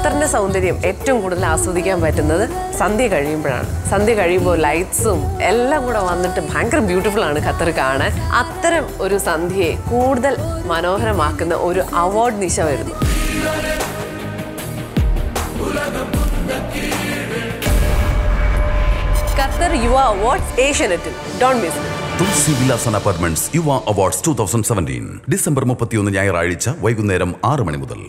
ഖത്തറിന്റെ സൗന്ദര്യം ഏറ്റവും കൂടുതൽ ആസ്വദിക്കാൻ പറ്റുന്നത് സന്ധ്യ കഴിയുമ്പോഴാണ്. സന്ധ്യ കഴിയുമ്പോൾ ലൈറ്റ്സും എല്ലാം കൂടെ വന്നിട്ട് ഭയങ്കര ബ്യൂട്ടിഫുൾ ആണ് ഖത്തർ കാണാൻ. അത്തരം ഒരു സന്ധ്യയെ കൂടുതൽ മനോഹരമാക്കുന്ന ഒരു അവാർഡ് നിശ വരുന്നു. ഖത്തർ യുവ അവാർഡ്സ് ഏഷ്യനെറ്റിൽ. Don Miss Tulasi Vilasan apartments Yuva awards two thousand seventeen December മുപ്പത്തിയൊന്ന് ഞായറാഴ്ച വൈകുന്നേരം ആറ് മണി മുതൽ.